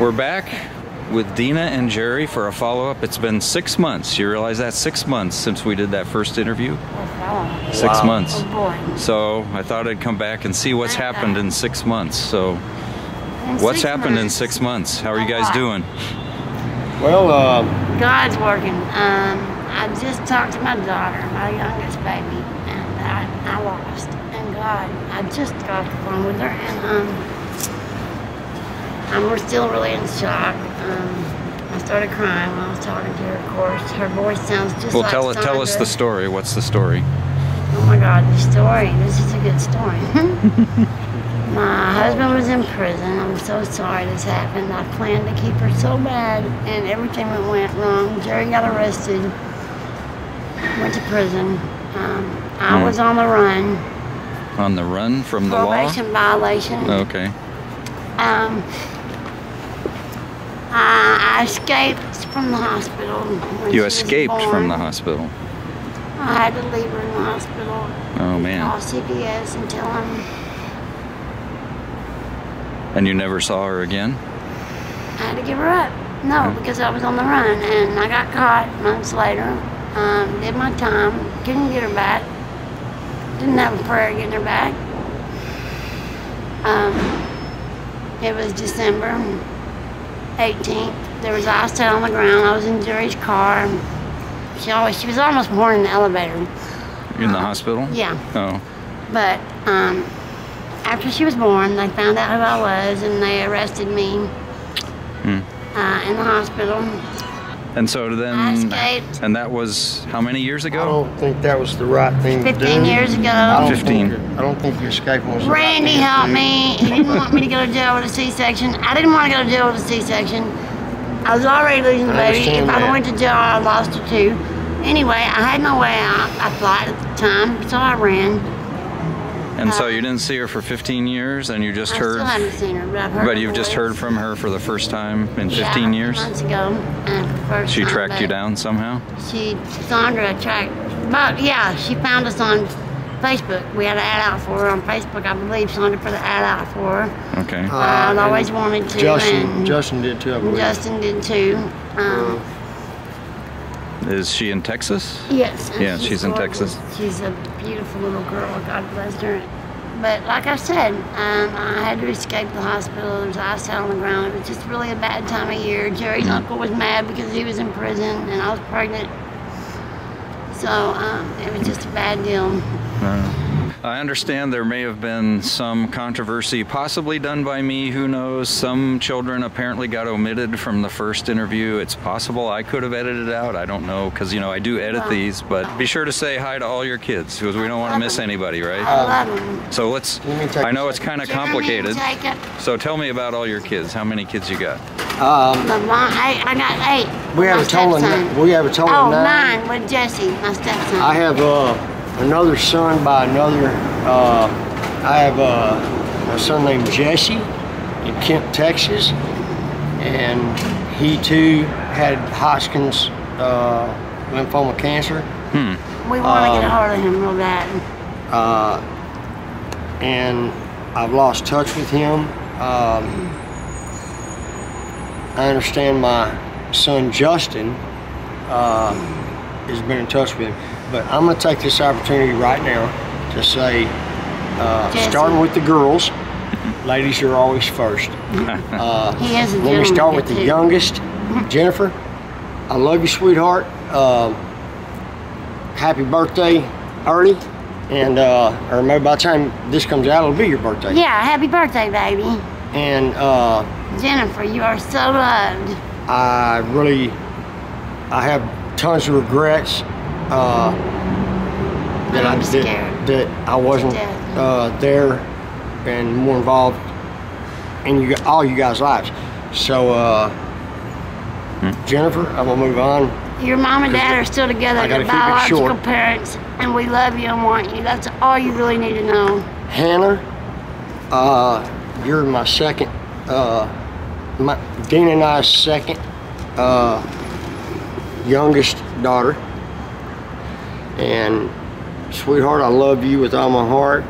We're back with Dena and Jerry for a follow up. It's been six months. You realize that? Six months since we did that first interview? Six Wow. months. oh. So I thought I'd come back and see what's happened in six months. So, In what's six happened in six months? How are you guys doing? Well, uh, God's working. Um, I just talked to my daughter, my youngest baby, and I, I lost. And God, I just got off the phone with her, and um, and we're still really in shock. Um, I started crying when I was talking to her. Of course, her voice sounds just Well, like tell it. Tell us the story. What's the story? Oh my God, the story. This is a good story. my husband was in prison. I'm so sorry this happened. I planned to keep her so bad, and everything went wrong. Jerry got arrested, went to prison. Um, I Hmm. was on the run, On the run from the law? probation violation. Okay. Um, I, escaped from the hospital. You escaped from the hospital. I had to leave her in the hospital. Oh man. Call CPS and tell them And you never saw her again? I had to give her up. No, because I was on the run and I got caught months later. Um, did my time, couldn't get her back. Didn't have a prayer getting her back. Um, it was December 18th. There was ice out on the ground. I was in Jerry's car. She always, she was almost born in the elevator. In the hospital? Yeah. Oh. But um, after she was born, they found out who I was and they arrested me Hmm. uh, in the hospital. And so then. I escaped. And that was how many years ago? I don't think that was the right thing to do. 15 years ago. I don't 15. Think, I don't think your escaping was the right Randy thing to helped do. me. He didn't want me to go to jail with a C-section. I didn't want to go to jail with a C-section. I was already losing the I baby. If understand I went to jail, I lost her too. Anyway, I had no way out. I fought at the time, so I ran. And so uh, you didn't see her for 15 years and you just I heard. still haven't seen her, but I've heard But her you've just heard from her for the first time in 15 Yeah, years? months ago. And first She time, tracked you down somehow? She, Sandra tracked, but yeah, she found us on Facebook. We had an ad out for her on Facebook, I believe. Sandra put the ad out for her. Okay. Uh, I'd and always wanted to. Justin, Justin did too, I believe. Justin did too. Um, Is she in Texas? yes. Yeah, she's in. Texas. She's a beautiful little girl. God bless her. But like I said, um, I had to escape the hospital. There was ice out on the ground. It was just really a bad time of year. Jerry's Mm. uncle was mad because he was in prison and I was pregnant. So um, it was just a bad deal. I understand there may have been some controversy, possibly done by me, who knows. Some children apparently got omitted from the first interview. It's possible I could have edited it out. I don't know, because, you know, I do edit Wow. these, but be sure to say hi to all your kids, because we don't want to miss anybody, right? I love him. So let's, Let I know it's kind of complicated. So tell me about all your kids. How many kids you got? Um, The one, eight, I got eight. we have a total of stepson. we have a total oh, of nine. nine with Jesse, my stepson. I have uh, another son by another. Uh, I have uh, a son named Jesse in Kent, Texas, and he too had Hodgkin's uh, lymphoma cancer. we want to get a um, hold of him real bad. uh, and I've lost touch with him. Um, I understand my son Justin uh, has been in touch with him, but I'm going to take this opportunity right now to say, uh, starting with the girls, ladies are always first. Uh, He is a let me start with the too. youngest, Jennifer. I love you, sweetheart. Um, happy birthday early. And, uh, or maybe by the time this comes out, it'll be your birthday. Yeah, happy birthday, baby. And uh, Jennifer, you are so loved. I really, I have tons of regrets uh, that I I'm that, scared. that I wasn't uh, there and more involved in you all you guys' lives. So, uh, Jennifer, I'm gonna move on. Your mom and dad are still together. I They're gotta keep it biological short. parents, and we love you and want you. That's all you really need to know. Hannah, uh, you're my second, uh, my, Dena and I's second uh, youngest daughter. And sweetheart, I love you with all my heart.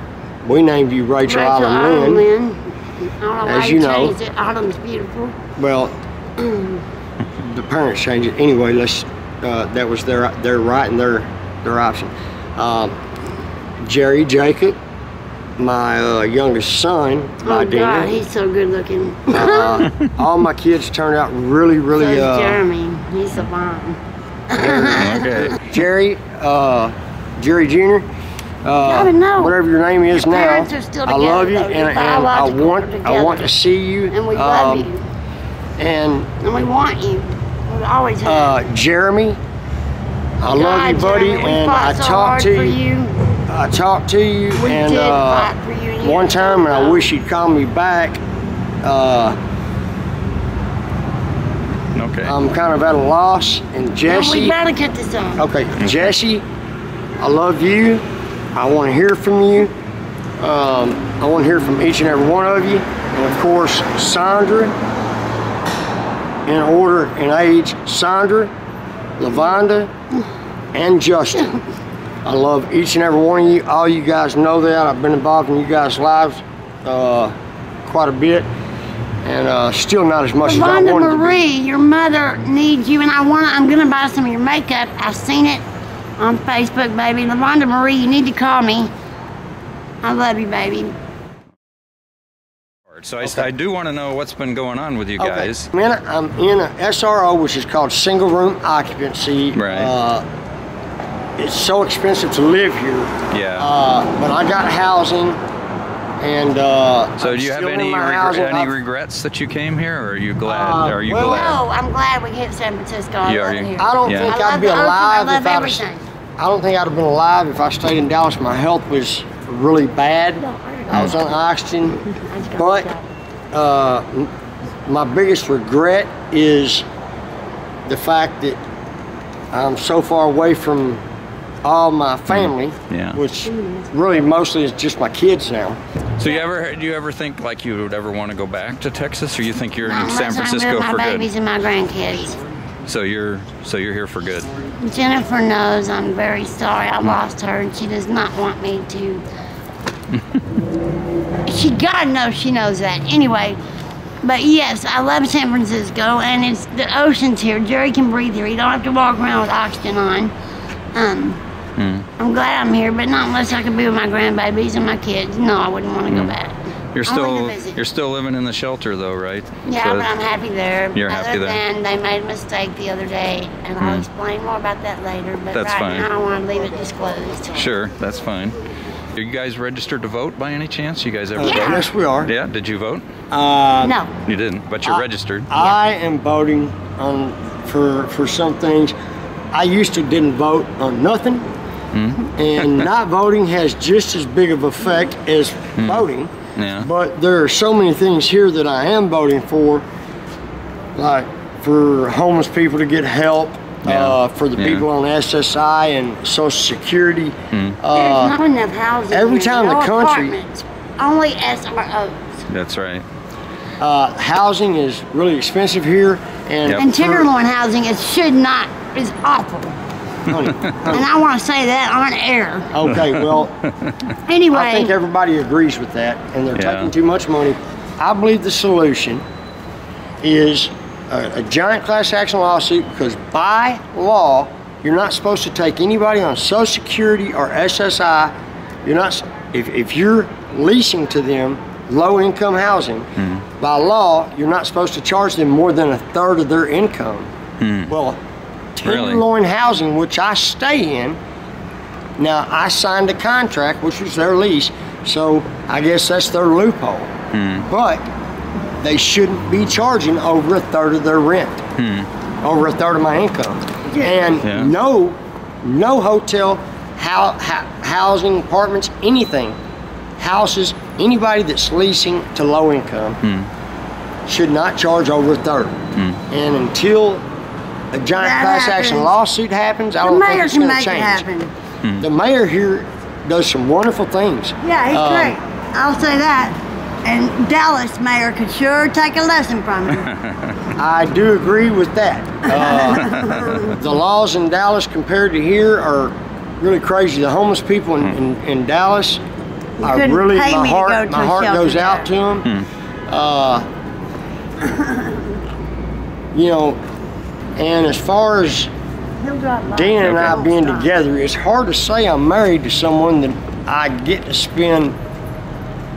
We named you Rachel, Rachel Allen Allen Lynn. Lynn. I don't know As you you know. it. Autumn's beautiful. Well, the parents changed it anyway. Let's. Uh, that was their their right and their their option. Um, Jerry Jacob, my uh, youngest son, by Oh Dena. God, he's so good looking. uh, all my kids turned out really, really. is Uh, Jeremy. He's a bomb. Okay. Jerry, uh, Jerry Jr. Uh, whatever your name is Your now. still I love you, though. and, and I want I want to see you. And we love um, you. And And we want you. We always have. uh, Jeremy, I love you, buddy, Jeremy, and I so talked to you. you. I talked to you, We and did uh, fight for you. and you one time, and I wish you'd call me back. Uh, Okay. I'm kind of at a loss, and No, Jesse. we better get this on. Okay, Jesse, I love you. I want to hear from you. Um, I want to hear from each and every one of you. And of course, Sandra, in order and age, Sandra, Lavonda, and Justin. I love each and every one of you. All you guys know that. I've been involved in you guys' lives uh, quite a bit. And uh, still not as much as I Wanda wanted to be. Marie, your mother needs you, and I want. to I'm gonna buy some of your makeup. I've seen it on Facebook, baby. Lavonda Marie, you need to call me. I love you, baby. So I, I do want to know what's been going on with you guys. Okay. Man, I'm in a SRO, which is called single room occupancy. Right. Uh, it's so expensive to live here. Yeah. Uh, but I got housing, and uh, so I'm do you have any my regre- any regrets that you came here, or are you glad? Uh, are you well- glad? No, I'm glad we hit San Francisco. I Yeah, love you? here. I don't Yeah. think I I'd be the ocean, alive I love if I everything. I don't think I'd have been alive if I stayed in Dallas. My health was really bad. I was on oxygen, but uh, my biggest regret is the fact that I'm so far away from all my family, Yeah. which really mostly is just my kids now. So you ever do you ever think like you would ever want to go back to Texas, or you think you're in Not San unless I'm Francisco with my for babies and my grandkids. So you're so you're here for good. Jennifer knows I'm very sorry I lost her, and she does not want me to. she, God knows, she knows that. Anyway, but yes, I love San Francisco, and it's the ocean's here. Jerry can breathe here. You don't have to walk around with oxygen on. Um, Hmm. I'm glad I'm here, but not unless I could be with my grandbabies and my kids. No, I wouldn't want to go back. You're still you're still living in the shelter though, right? Yeah, So- but I'm happy there. You're Other happy there. than they made a mistake the other day, and I'll Hmm. explain more about that later. But That's right fine. now, I don't want to leave it disclosed. Sure, that's fine. Are you guys registered to vote by any chance? You guys ever Uh, vote? Yes, we are. Yeah. Did you vote? Uh, No, You didn't, but you're I- registered. I am voting on for for some things. I used to didn't vote on nothing, and not voting has just as big of effect as voting. Yeah. But there are so many things here that I am voting for, like for homeless people to get help, Yeah. uh, for the Yeah. people on SSI and Social Security. Hmm. Uh, there's not enough housing. every here. time the No country- apartments. only SROs. That's right. uh, housing is really expensive here, and Yep. And for- Tenderloin housing it should not is awful. Honey, And I want to say that on air. okay, well. Anyway, I think everybody agrees with that, and they're Yeah. taking too much money. I believe the solution is a, a giant class action lawsuit because by law, you're not supposed to take anybody on Social Security or SSI. You're not, if, if you're leasing to them low income housing, hmm. by law, you're not supposed to charge them more than a third of their income. Hmm. Well, Really? Tenderloin Housing, which I stay in, now I signed a contract, which was their lease, so I guess that's their loophole. Hmm. But they shouldn't be charging over a third of their rent, hmm. over a third of my income, and Yeah. no, no hotel, hou- hou- housing, apartments, anything, houses, anybody that's leasing to low income hmm. should not charge over a third. And until a giant That class action lawsuit happens, I the don't think it's going to make it change. happen. The mayor here does some wonderful things. Yeah, he's Um, great. I'll say that. And Dallas mayor could sure take a lesson from him. I do agree with that. Uh, the laws in Dallas compared to here are really crazy. The homeless people in, in, in Dallas, I really my me to heart go to my heart shelter goes out to there. them. Uh, you know, and as far as He'll drop by. Dan and I being stop. together, it's hard to say I'm married to someone that I get to spend,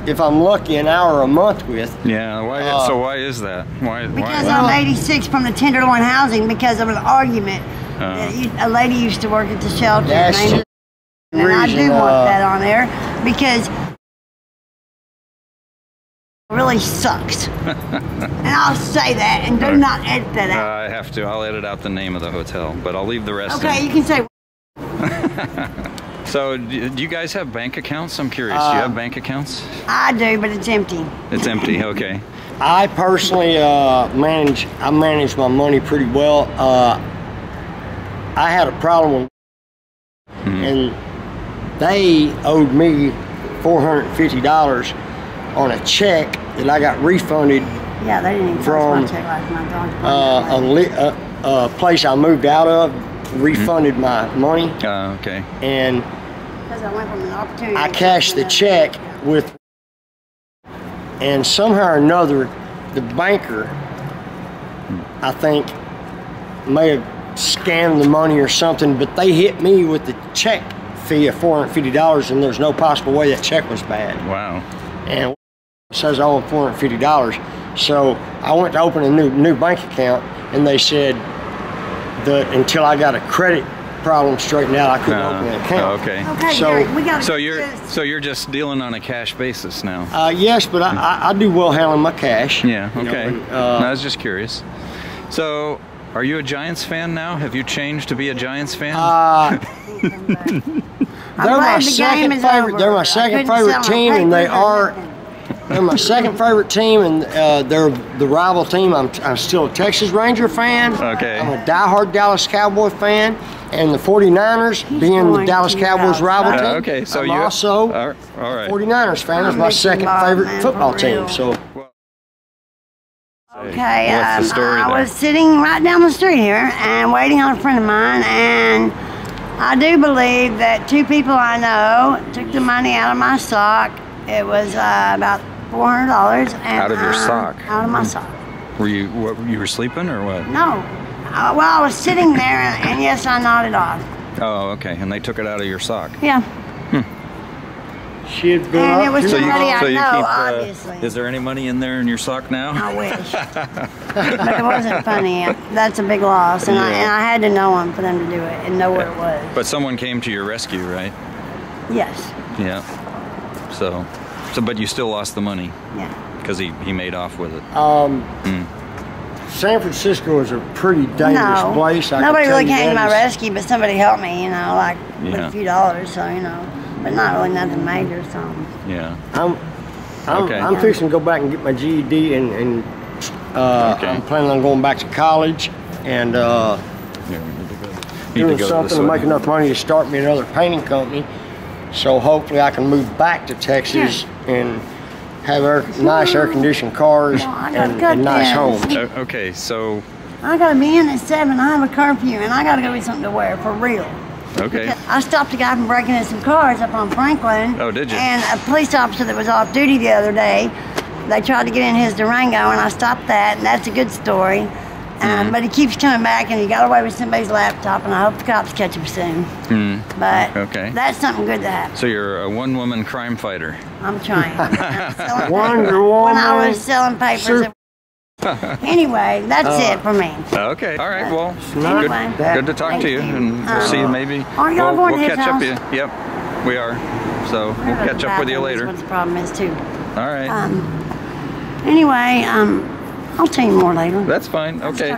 if I'm lucky, an hour a month with. Yeah. Why? Uh, so why is that? Why? Because why? I'm 86 from the Tenderloin Housing because of an argument. Uh. a lady used to work at the shelter. That's named- the and I reason, do want uh, that on there because it really sucks. and I'll say that and do Alright. not edit that Uh, out. I have to. I'll edit out the name of the hotel, but I'll leave the rest. okay, in. you can say So, do do you guys have bank accounts? I'm curious. do you Uh, have bank accounts? I do, but it's empty. It's empty. Okay. I personally uh, manage. I manage my money pretty well. Uh, I had a problem with, Hmm. and they owed me four hundred and fifty dollars on a check that I got refunded Yeah, they didn't even From, my check last month. I'll uh, a, li- a, a place I moved out of. Refunded my money, Uh, okay. and that out. 'Cause I went from an opportunity. I cashed the another. check with, and somehow or another, the banker, I think, may have scammed the money or something, but they hit me with the check fee of $450, and there's no possible way that check was bad. Wow. And it says I owe $450. So I went to open a new new bank account, and they said that until I got a credit problem straightened out, I couldn't Uh, open an account. okay. Okay, So- Gary, we got So you're so you're just dealing on a cash basis now. Uh, yes, but I, I, I do well handling my cash. Yeah. you know, Okay. and, uh, No, I was just curious. So, are you a Giants fan now? Have you changed to be a Giants fan? uh, they're my the game second is favorite. over. They're my second favorite team, and they are nothing. They're my second favorite team, and uh, they're the rival team. I'm, I'm still a Texas Ranger fan. Okay. I'm a diehard Dallas Cowboy fan, and the 49ers, being the Dallas Cowboys Dallas. rival Uh, team. okay. So I'm you also all right. All right. 49ers fan. is my second favorite man, football team. So Okay, What's um, the story I there? was sitting right down the street here and waiting on a friend of mine, and I do believe that two people I know took the money out of my sock. It was uh, about four hundred dollars. Out of your sock? Out of my sock. Were you what, you were sleeping or what? No. Uh, well, I was sitting there, and, and yes, I nodded off. Oh, okay. And they took it out of your sock. Yeah. she had been And up it was to So Somebody I so you know, keep. uh, obviously. is there any money in there in your sock now? I wish. but it wasn't funny. That's a big loss, and, I, and I had to know them for them to do it and know where it was. But someone came to your rescue, right? Yes. Yeah. So, so but you still lost the money Yeah. because he, he made off with it. Um, San Francisco is a pretty dangerous no. place. I Nobody really came to my rescue, but somebody helped me, you know, like with a few dollars, so, you know, but not really nothing major, so. Yeah. I'm, I'm, Okay. I'm fixing to go back and get my GED, and, and uh, Okay. I'm planning on going back to college and uh, Here, we need to go. Need to doing go something to way. make enough money to start me another painting company. So hopefully I can move back to Texas and have air, nice air conditioned cars Well, and, cut and nice this. homes. O- okay, so I gotta be in at seven. I have a curfew, and I gotta go get something to wear for real. okay. Because I stopped a guy from breaking in some cars up on Franklin. Oh, did you? And a police officer that was off duty the other day, they tried to get in his Durango, and I stopped that, and that's a good story. Um, But he keeps coming back, and he got away with somebody's laptop, and I hope the cops catch him soon. Hmm. But Okay. that's something good to happen. So you're a one-woman crime fighter. I'm trying. I'm selling Wonder papers. When I Woman. was selling papers. Sure. anyway, that's Uh, it for me. Okay. All right. Well, not good, Anyway. good to talk to you, you. and we'll Um, see you maybe. are y'all we'll, going we'll his catch up house? with you. Yep, we are. So we'll catch up with you Bathrooms, later. What the problem is too. All right. Um, anyway, um, I'll tell you more later. That's fine. Okay.